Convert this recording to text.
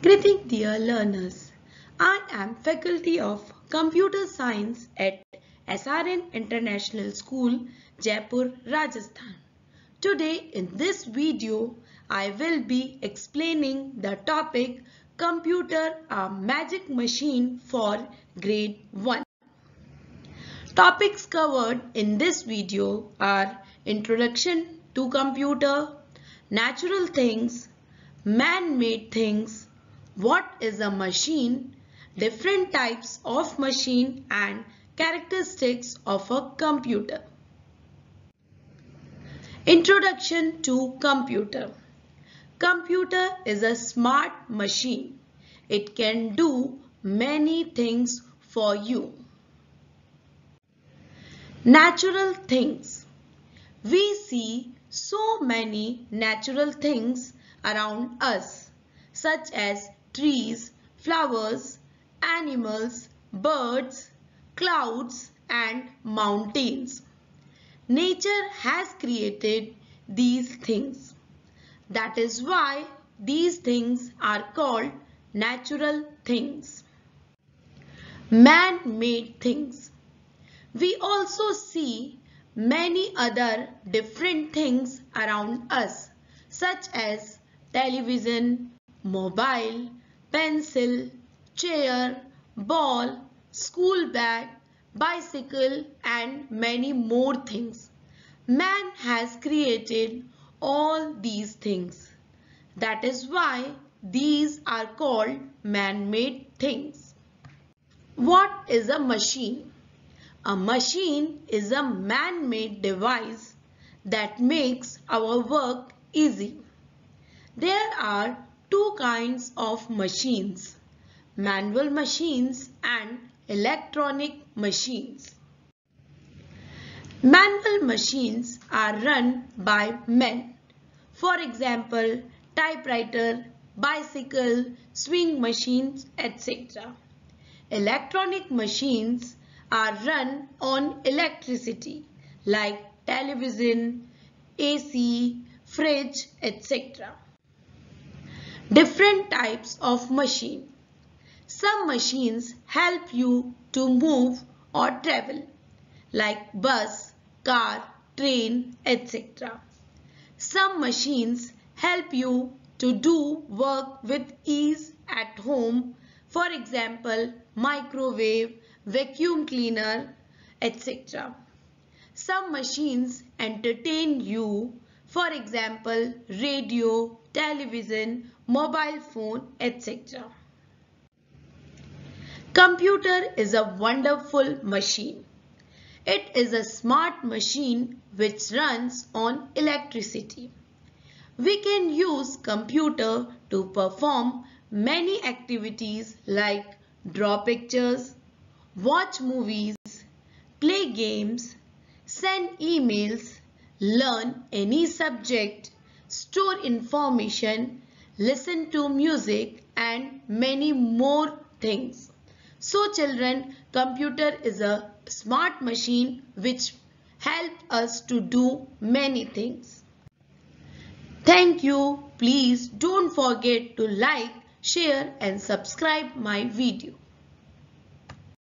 Greeting dear learners. I am faculty of Computer Science at SRN International School, Jaipur, Rajasthan. Today in this video, I will be explaining the topic Computer a Magic Machine for Grade 1. Topics covered in this video are Introduction to Computer, Natural Things, Man-made Things, What is a Machine, Different types of machine and characteristics of a computer. Introduction to Computer Computer is a smart machine. It can do many things for you. Natural things. We see so many natural things around us such as trees, flowers, animals, birds, clouds and mountains. Nature has created these things. That is why these things are called natural things. Man-made things. We also see many other different things around us such as television, mobile, pencil, chair, ball, school bag, bicycle and many more things. Man has created all these things. That is why these are called man-made things. What is a machine? A machine is a man-made device that makes our work easy. There are two kinds of machines, manual machines and electronic machines. Manual machines are run by men. For example, typewriter, bicycle, swing machines, etc. Electronic machines are run on electricity like television, AC, fridge, etc. Different types of machine. Some machines help you to move or travel like bus, car, train, etc. Some machines help you to do work with ease at home. For example, microwave, vacuum cleaner, etc. Some machines entertain you. For example, radio, television, mobile phone, etc. Computer is a wonderful machine. It is a smart machine which runs on electricity. We can use computer to perform many activities like draw pictures, watch movies, play games, send emails, learn any subject, store information, listen to music and many more things. So children, computer is a smart machine which help us to do many things. Thank you. Please don't forget to like, share and subscribe my video.